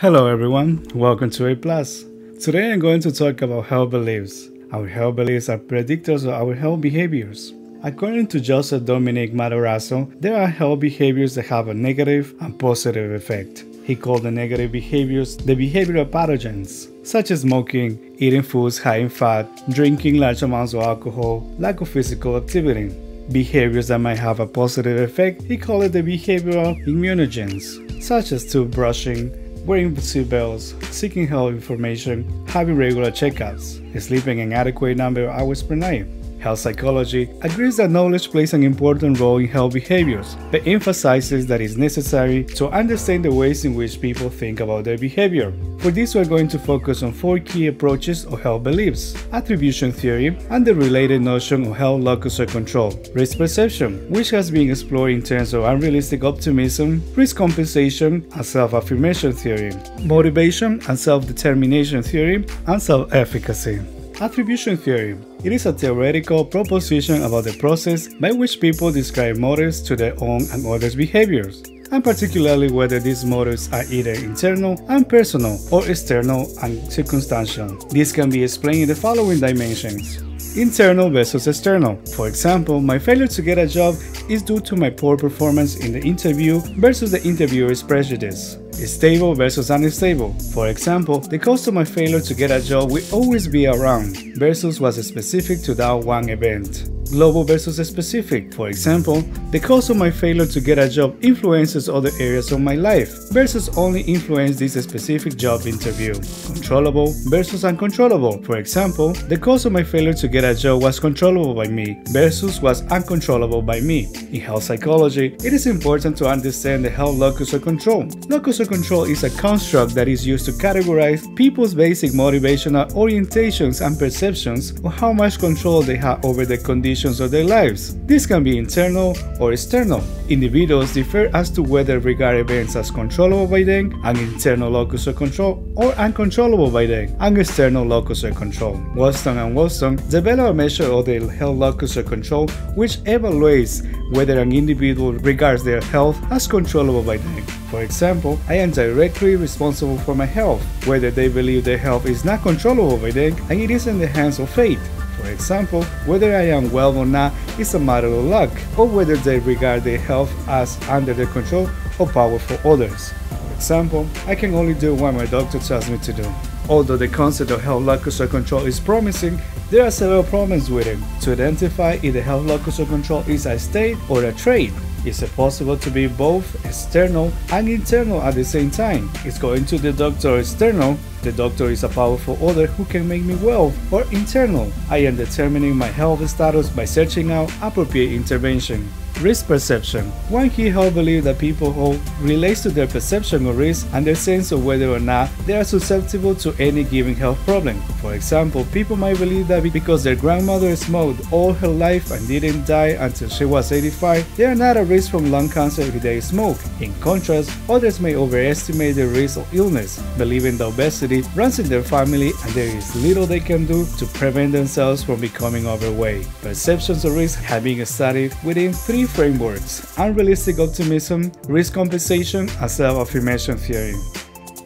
Hello everyone, welcome to A+. Plus. Today I'm going to talk about health beliefs. Our health beliefs are predictors of our health behaviors. According to Joseph Dominic Matarazzo, there are health behaviors that have a negative and positive effect. He called the negative behaviors the behavioral pathogens, such as smoking, eating foods high in fat, drinking large amounts of alcohol, lack of physical activity. Behaviors that might have a positive effect, he called it the behavioral immunogens, such as toothbrushing, wearing seatbelts, seeking health information, having regular checkups, sleeping an adequate number of hours per night. Health psychology agrees that knowledge plays an important role in health behaviors, but emphasizes that it's necessary to understand the ways in which people think about their behavior. For this, we're going to focus on four key approaches of health beliefs attribution theory and the related notion of health locus of control, risk perception, which has been explored in terms of unrealistic optimism, risk compensation, and self affirmation theory, motivation and self determination theory, and self efficacy. Attribution theory. It is a theoretical proposition about the process by which people describe motives to their own and others' behaviors, and particularly whether these motives are either internal and personal or external and circumstantial. This can be explained in the following dimensions. Internal versus external. For example, my failure to get a job is due to my poor performance in the interview versus the interviewer's prejudice. Stable versus unstable. For example, the cost of my failure to get a job will always be around versus was specific to that one event. Global versus specific. For example, the cause of my failure to get a job influences other areas of my life versus only influence this specific job interview. Controllable versus uncontrollable. For example, the cause of my failure to get a job was controllable by me versus was uncontrollable by me. In health psychology, it is important to understand the health locus of control. Locus of control is a construct that is used to categorize people's basic motivational orientations and perceptions of how much control they have over the conditions of their lives. This can be internal or external. Individuals differ as to whether regard events as controllable by them, an internal locus of control, or uncontrollable by them, an external locus of control. Wallston and Wallston developed a measure of the health locus of control which evaluates whether an individual regards their health as controllable by them. For example, I am directly responsible for my health, whether they believe their health is not controllable by them and it is in the hands of fate. For example, whether I am well or not is a matter of luck, or whether they regard their health as under their control or power for others. Example, I can only do what my doctor tells me to do. Although the concept of health locus of control is promising, there are several problems with it. To identify if the health locus of control is a state or a trait, is it possible to be both external and internal at the same time? Is going to the doctor external? The doctor is a powerful other who can make me well, or internal? I am determining my health status by searching out appropriate intervention. Risk perception. One key health belief that people hold relates to their perception of risk and their sense of whether or not they are susceptible to any given health problem. For example, people might believe that because their grandmother smoked all her life and didn't die until she was 85, they are not at risk from lung cancer if they smoke. In contrast, others may overestimate the risk of illness, believing that obesity runs in their family and there is little they can do to prevent themselves from becoming overweight. Perceptions of risk have been studied within three frameworks unrealistic optimism, risk compensation, and self affirmation theory.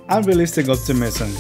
Unrealistic optimism.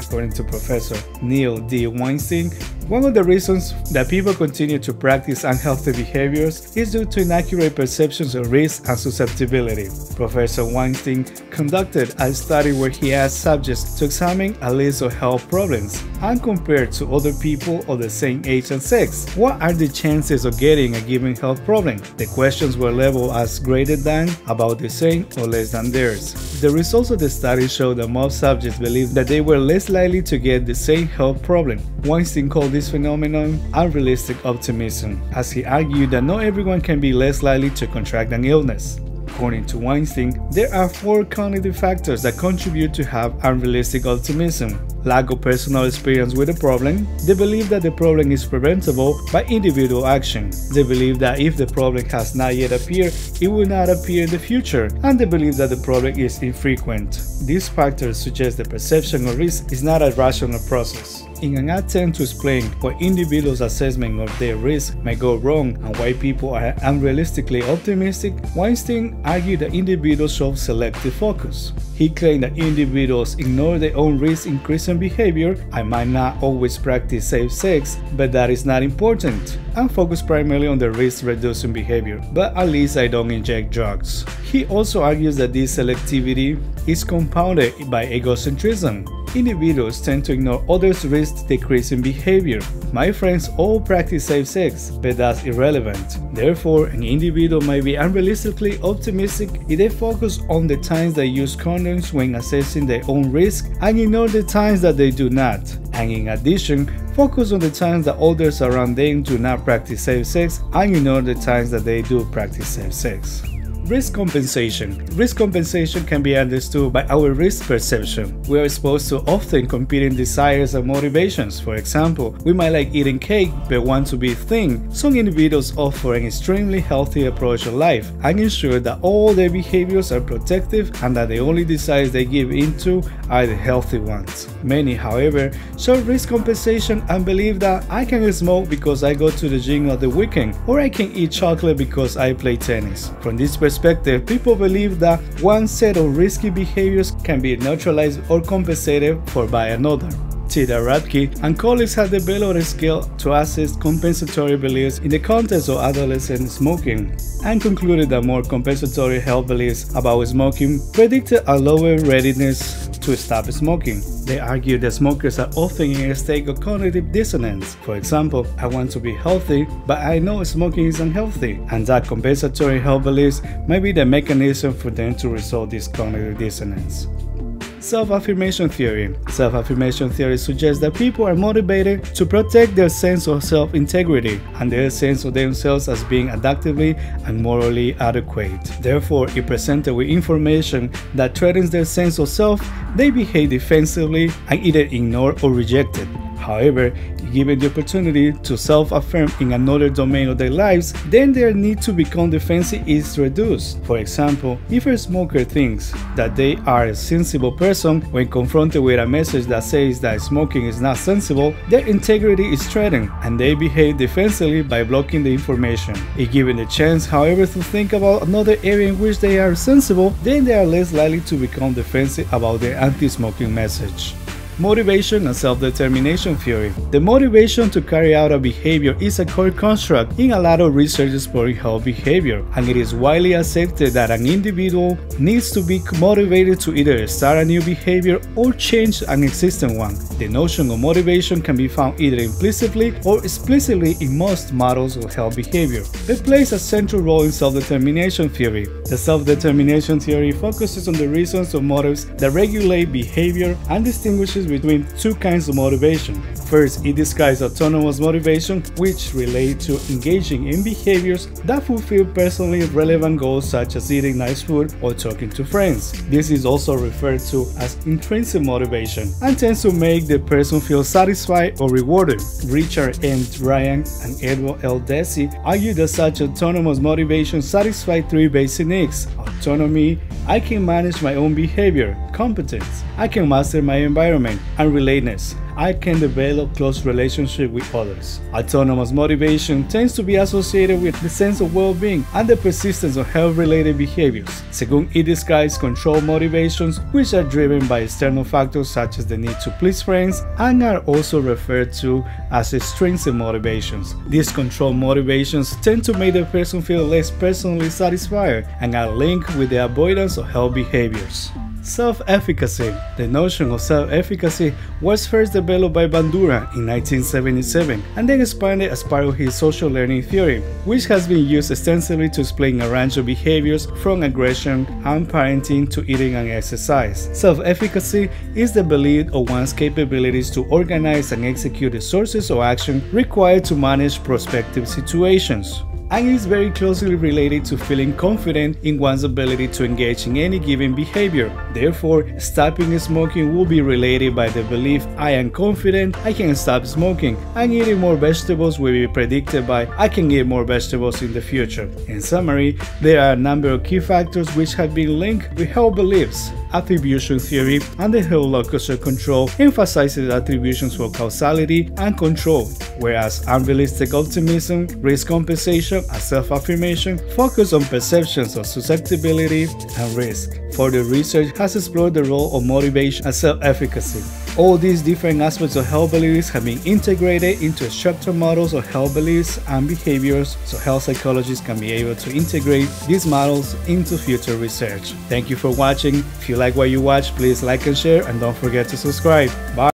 According to Professor Neil D. Weinstein, one of the reasons that people continue to practice unhealthy behaviors is due to inaccurate perceptions of risk and susceptibility. Professor Weinstein conducted a study where he asked subjects to examine a list of health problems and compare to other people of the same age and sex. What are the chances of getting a given health problem? The questions were labeled as greater than, about the same, or less than theirs. The results of the study showed that most subjects believed that they were less likely to get the same health problem. Weinstein called this phenomenon unrealistic optimism, as he argued that not everyone can be less likely to contract an illness. According to Weinstein, there are four cognitive factors that contribute to have unrealistic optimism. Lack of personal experience with the problem, they believe that the problem is preventable by individual action, They believe that if the problem has not yet appeared, it will not appear in the future, and they believe that the problem is infrequent. These factors suggest the perception of risk is not a rational process. In an attempt to explain why individuals' assessment of their risk may go wrong and why people are unrealistically optimistic, Weinstein argued that individuals show selective focus. He claimed that individuals ignore their own risk increasing behavior. I might not always practice safe sex, but that is not important. I'm focused primarily on the risk reducing behavior, but at least I don't inject drugs. He also argues that this selectivity is compounded by egocentrism. Individuals tend to ignore others' risk decreasing behavior. My friends all practice safe sex, but that's irrelevant. Therefore, an individual might be unrealistically optimistic if they focus on the times they use condoms when assessing their own risk and ignore the times that they do not. And in addition, focus on the times that others around them do not practice safe sex and ignore the times that they do practice safe sex. Risk compensation. Risk compensation can be understood by our risk perception. We are exposed to often competing desires and motivations. For example, we might like eating cake but want to be thin. Some individuals offer an extremely healthy approach to life and ensure that all their behaviors are protective and that the only desires they give into are the healthy ones. Many, however, show risk compensation and believe that I can smoke because I go to the gym on the weekend or I can eat chocolate because I play tennis. From this perspective, perspective, people believe that one set of risky behaviors can be neutralized or compensated for by another. Tida Radtke and colleagues had developed a skill to assess compensatory beliefs in the context of adolescent smoking and concluded that more compensatory health beliefs about smoking predicted a lower readiness to stop smoking. They argue that smokers are often in a state of cognitive dissonance. For example, I want to be healthy, but I know smoking is unhealthy, and that compensatory health beliefs may be the mechanism for them to resolve this cognitive dissonance. Self-affirmation theory. Self-affirmation theory suggests that people are motivated to protect their sense of self-integrity and their sense of themselves as being adaptively and morally adequate. Therefore, if presented with information that threatens their sense of self, they behave defensively and either ignore or reject it. However, given the opportunity to self-affirm in another domain of their lives, then their need to become defensive is reduced. For example, if a smoker thinks that they are a sensible person when confronted with a message that says that smoking is not sensible, their integrity is threatened and they behave defensively by blocking the information. If given the chance, however, to think about another area in which they are sensible, then they are less likely to become defensive about their anti-smoking message. Motivation and self-determination theory. The motivation to carry out a behavior is a core construct in a lot of research exploring health behavior, and it is widely accepted that an individual needs to be motivated to either start a new behavior or change an existing one. The notion of motivation can be found either implicitly or explicitly in most models of health behavior. It plays a central role in self-determination theory. The self-determination theory focuses on the reasons or motives that regulate behavior and distinguishes between two kinds of motivation. First, it describes autonomous motivation, which relate to engaging in behaviors that fulfill personally relevant goals such as eating nice food or talking to friends. This is also referred to as intrinsic motivation and tends to make the person feel satisfied or rewarded. Richard M. Ryan and Edward L. Deci argue that such autonomous motivation satisfies three basic needs autonomy, I can manage my own behavior, competence, I can master my environment, and relatedness. I can develop close relationship with others. Autonomous motivation tends to be associated with the sense of well-being and the persistence of health-related behaviors. Según it describes control motivations, which are driven by external factors such as the need to please friends and are also referred to as extrinsic motivations. These control motivations tend to make the person feel less personally satisfied and are linked with the avoidance of health behaviors. Self-efficacy. The notion of self-efficacy was first developed by Bandura in 1977 and then expanded as part of his social learning theory, which has been used extensively to explain a range of behaviors from aggression and parenting to eating and exercise. Self-efficacy is the belief of one's capabilities to organize and execute the sources of action required to manage prospective situations and is very closely related to feeling confident in one's ability to engage in any given behavior. Therefore, stopping smoking will be related by the belief I am confident I can stop smoking, and eating more vegetables will be predicted by I can eat more vegetables in the future. In summary, there are a number of key factors which have been linked with health beliefs attribution theory and the health locus of control emphasizes attributions for causality and control, whereas unrealistic optimism, risk compensation, and self-affirmation focus on perceptions of susceptibility and risk. Further research has explored the role of motivation and self-efficacy. All these different aspects of health beliefs have been integrated into structured models of health beliefs and behaviors so health psychologists can be able to integrate these models into future research. Thank you for watching. If you like what you watch, please like and share and don't forget to subscribe. Bye.